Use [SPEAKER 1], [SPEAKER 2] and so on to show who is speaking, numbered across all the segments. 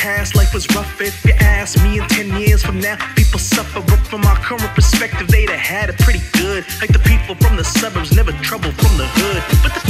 [SPEAKER 1] past life was rough. If you ask me in 10 years from now, people suffer. But from our current perspective, they'd have had it pretty good. Like the people from the suburbs, never trouble from the hood. But the in the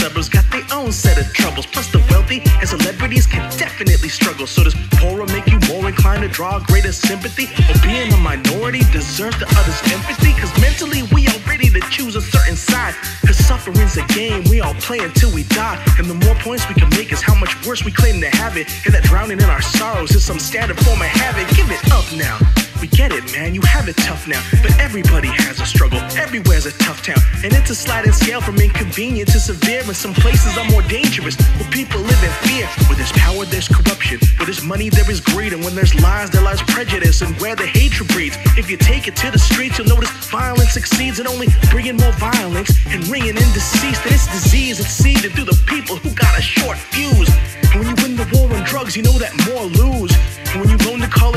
[SPEAKER 1] suburbs got their own set of troubles. Plus, the wealthy and celebrities can definitely struggle. So, does poorer make you more inclined to draw greater sympathy? Or being a minority deserves the others' empathy? Cause mentally, we are ready to choose a certain side. Cause suffering's a game we all play until we die. And the more points we can make is how much worse we claim to have it. And that drowning in our sorrows is some standard form of habit. Give it up now. We get it, man, you have it tough now. But everybody has a struggle, everywhere's a tough town. And it's a sliding scale from inconvenient to severe. And some places are more dangerous, where people live in fear. Where there's power, there's corruption. Where there's money, there is greed. And when there's lies, there lies prejudice. And where the hatred breeds. If you take it to the streets, you'll notice violence succeeds in only bringing more violence and ringing in deceased. And it's disease, it's seeded through the people who got a short fuse. And when you win the war on drugs, you know that more lose.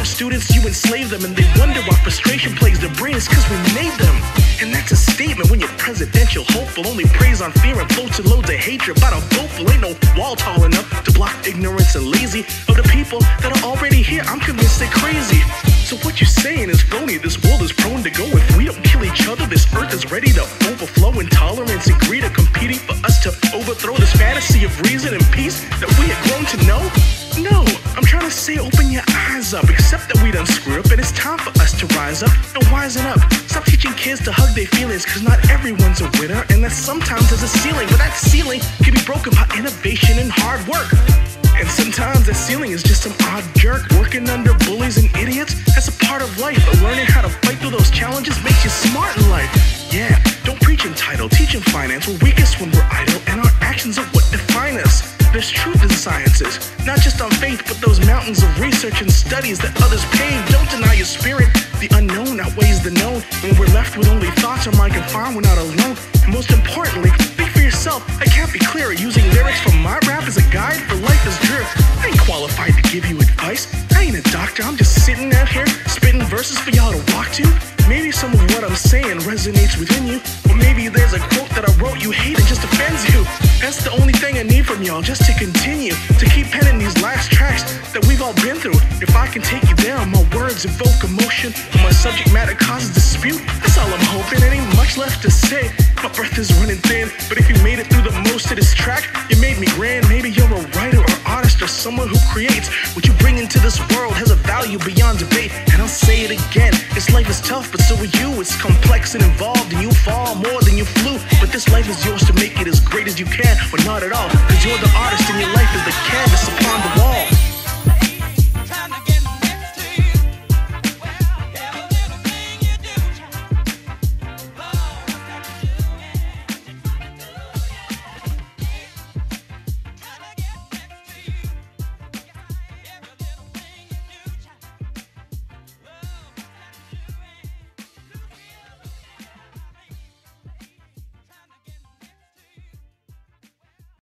[SPEAKER 1] Students, you enslave them, and they wonder why frustration plagues their brains, cause we made them. And that's a statement when you're presidential hopeful, only praise on fear and floats and loads of hatred. But I'm hopeful, ain't no wall tall enough to block ignorance and lazy of the people that are already here. I'm convinced they're crazy. So what you're saying is phony. This world is prone to go if we don't kill each other. This earth is ready to overflow. Intolerance and greed are competing for us to overthrow this fantasy of reason and peace that we had grown to know. No, I'm trying to say open your eyes up. Accept that we done screw up and it's time for us to rise up and wisen up. Stop teaching kids to hug their feelings cause not everyone's a winner and that sometimes there's a ceiling, but that ceiling can be broken by innovation and hard work. And sometimes that ceiling is just some odd jerk working under bullies and idiots. That's a part of life, but learning how to fight through those challenges makes you smart in life. Yeah, don't preach entitled, teach in finance. We're weakest when we're idle, and our actions are what. There's truth in sciences, not just on faith, but those mountains of research and studies that others pave. Don't deny your spirit. The unknown outweighs the known. When we're left with only thoughts our mind can find, we're not alone. And most importantly, think for yourself. I can't be clearer. Using lyrics from my rap as a guide for life is drear. I ain't qualified to give you advice. I ain't a doctor. I'm just sitting out here spitting verses for y'all to walk resonates within you, or maybe there's a quote that I wrote you hate and just offends you. That's the only thing I need from y'all, just to continue to keep penning these last tracks that we've all been through. If I can take you there, my words evoke emotion, my subject matter causes dispute. That's all I'm hoping. It ain't much left to say. My breath is running thin, but if you made it through the most of this track, you made me grand. Someone who creates what you bring into this world has a value beyond debate. And I'll say it again, this life is tough, but so are you. It's complex and involved, and you fall more than you flew. But this life is yours to make it as great as you can, or not at all. Cause you're the artist and your life is the canvas.